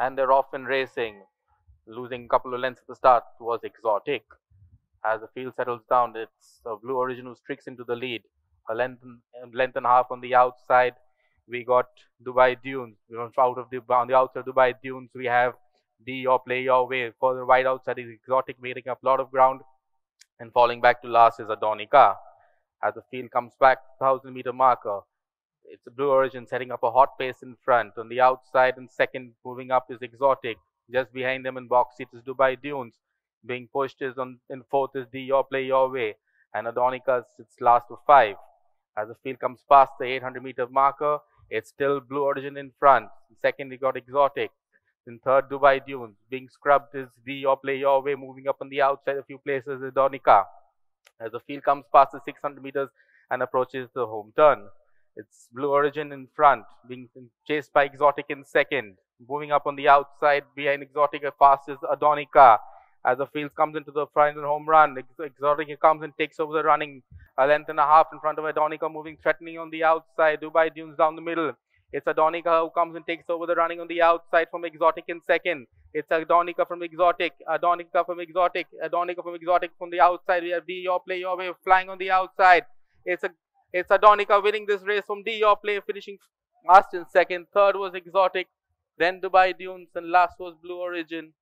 and they're off racing. Losing a couple of lengths at the start was Exotic. As the field settles down, it's uh, Blue Origin who streaks into the lead. A length, and, length and a half on the outside. We got Dubai Dunes. Out of the on the outside Dubai Dunes. We have D or play your way. Further wide outside is Exotic, making up a lot of ground. And falling back to last is Adornica. As the field comes back, 1000 meter marker. It's a Blue Origin setting up a hot pace in front. On the outside and second moving up is Exotic. Just behind them in box seat is Dubai Dunes. Being pushed is on in fourth is the Your Play Your Way. And Adornica sits last of five. As the field comes past the 800 meter marker, it's still Blue Origin in front. Second, we got Exotic. In third, Dubai Dunes. Being scrubbed is the Your Play Your Way. Moving up on the outside a few places is Adornica. As the field comes past the 600 meters and approaches the home turn. It's Blue Origin in front, being chased by Exotic in second. Moving up on the outside behind Exotic, fast is Adornica. As the field comes into the final home run, Exotic comes and takes over the running. A length and a half in front of Adornica, moving threatening on the outside. Dubai Dunes down the middle. It's Adornica who comes and takes over the running on the outside from Exotic in second. It's Adornica from Exotic. Adornica from Exotic. Adornica from Exotic from the outside. We have D your play your way flying on the outside. It's a it's Adornica winning this race from D your play, finishing last in second. Third was Exotic. Then Dubai Dunes and last was Blue Origin.